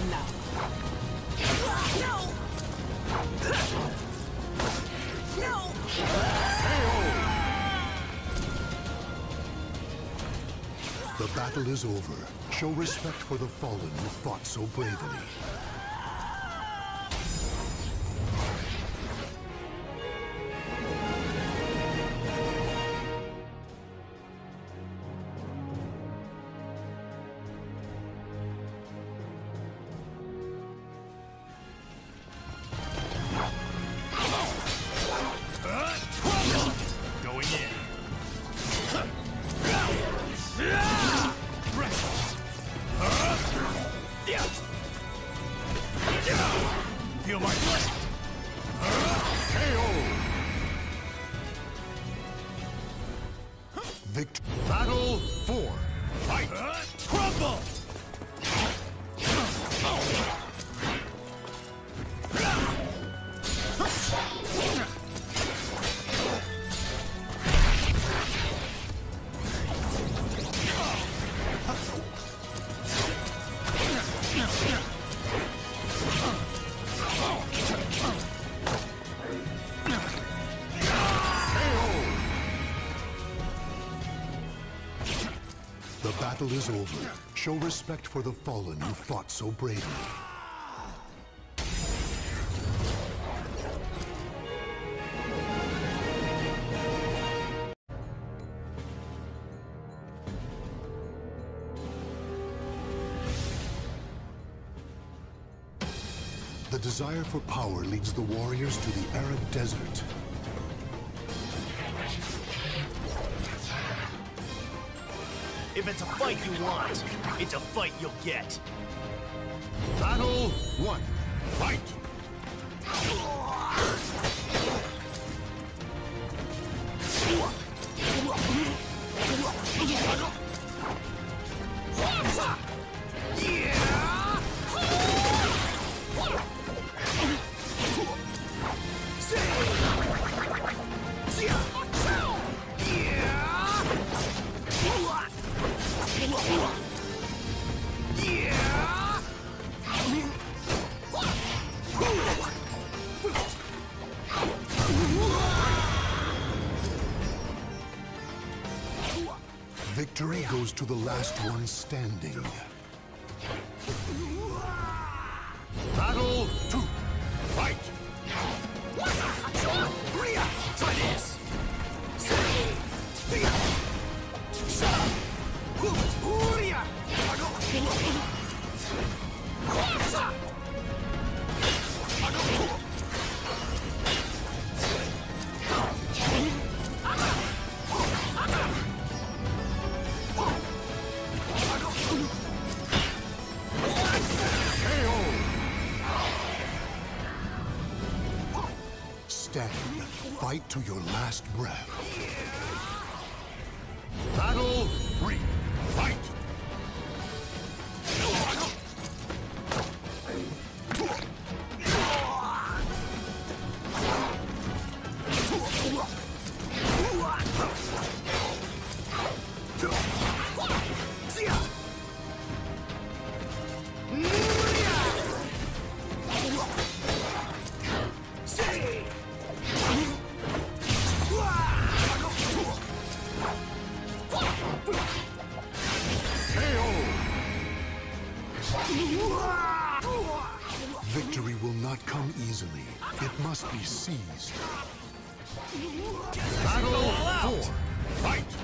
down now. No! No! The battle is over. Show respect for the fallen who fought so bravely. Victory. Battle four. Fight. Crumble. Battle is over. Show respect for the fallen who fought so bravely. The desire for power leads the warriors to the arid desert. If it's a fight you want, it's a fight you'll get. Battle one. Fight. To the last one standing. Stand. Fight to your last breath. Battle three. Battle four. Fight.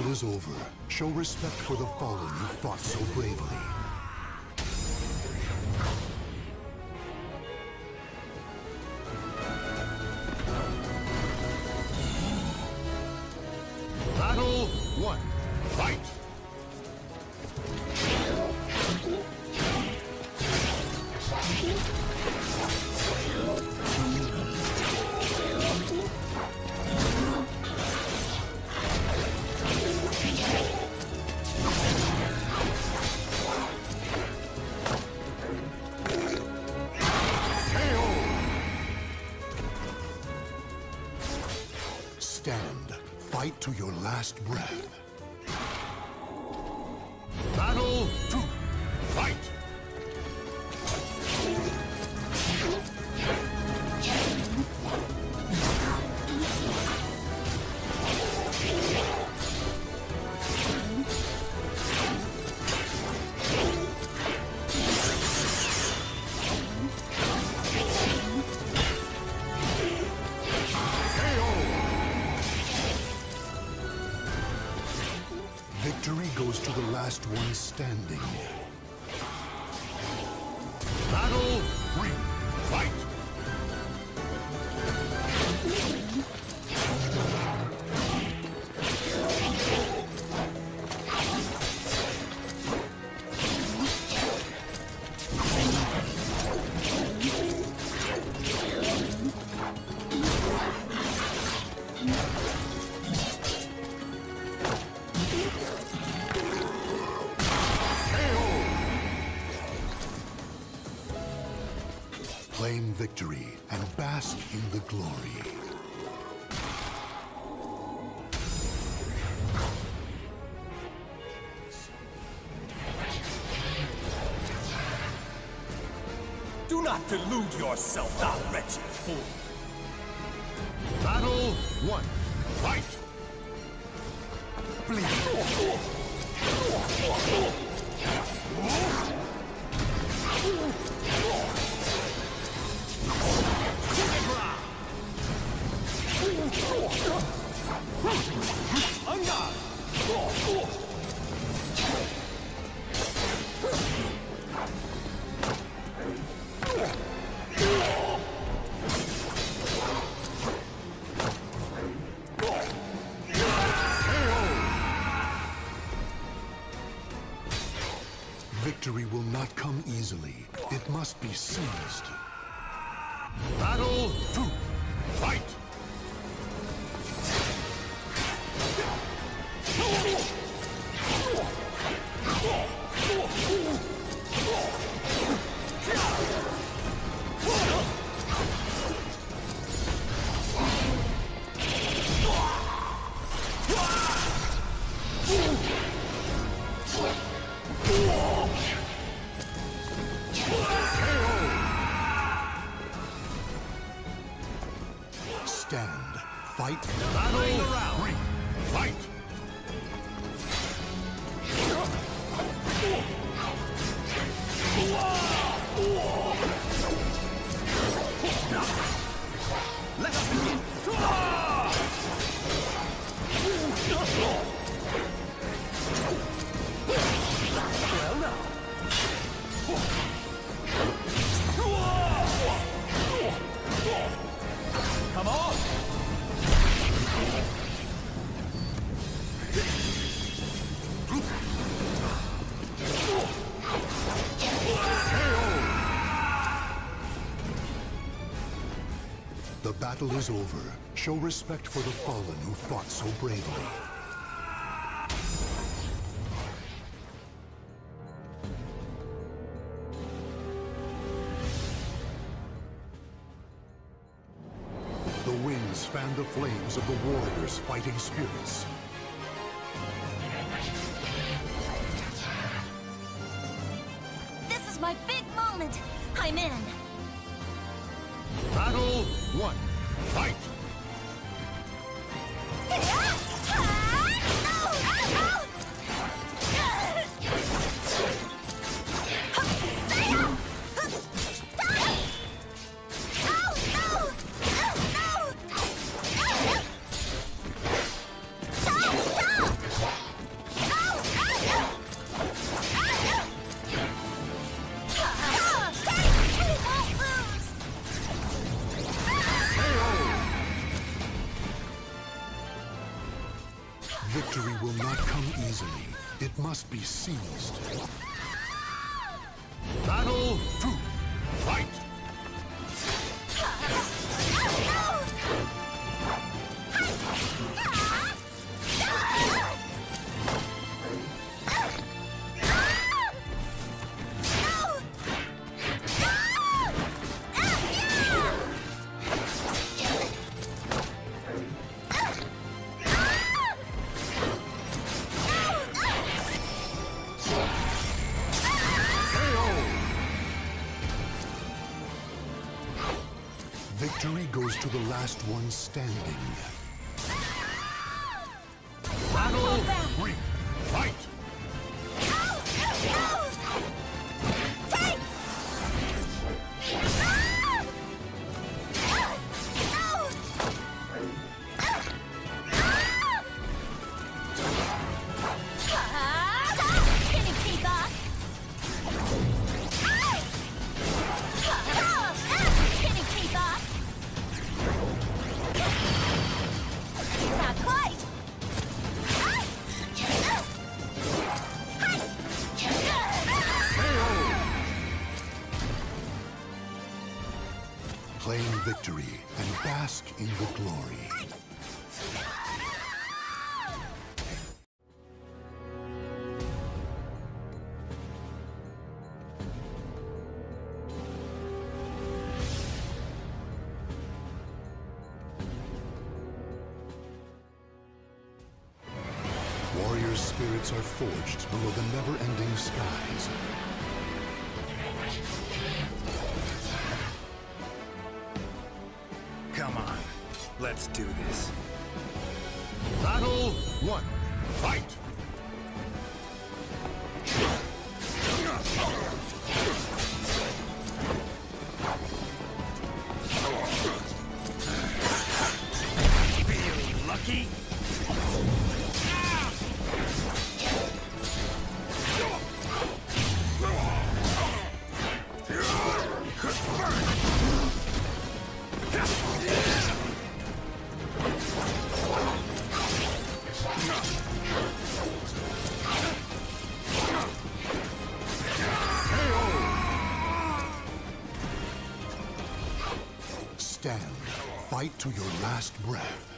Battle is over. Show respect for the fallen who fought so bravely. Last breath. Battle two. Fight. Victory goes to the last one standing. Battle three. Victory and bask in the glory. Do not delude yourself, thou wretched fool. Battle one. Fight. Victory Stand. Battle is over. Show respect for the fallen who fought so bravely. The winds fan the flames of the warriors' fighting spirits. This is my big moment. I'm in. Battle one. Fight. To the last one standing. Glory. Let's do this. Battle one, fight! Feel lucky? Last breath.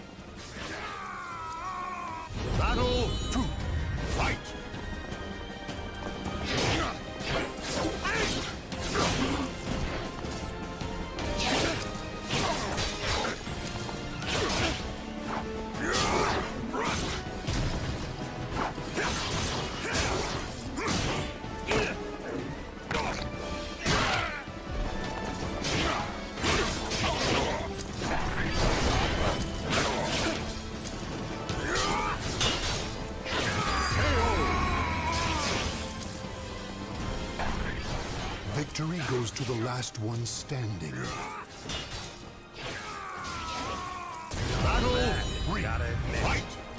Victory goes to the last one standing. Battle Gotta admit. fight!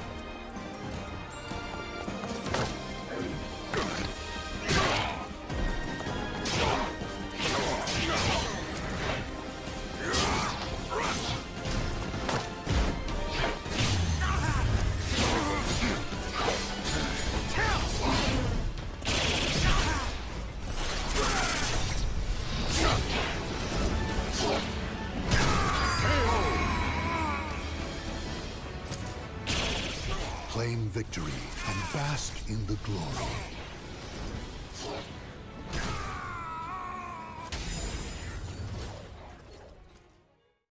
Bask in the glory.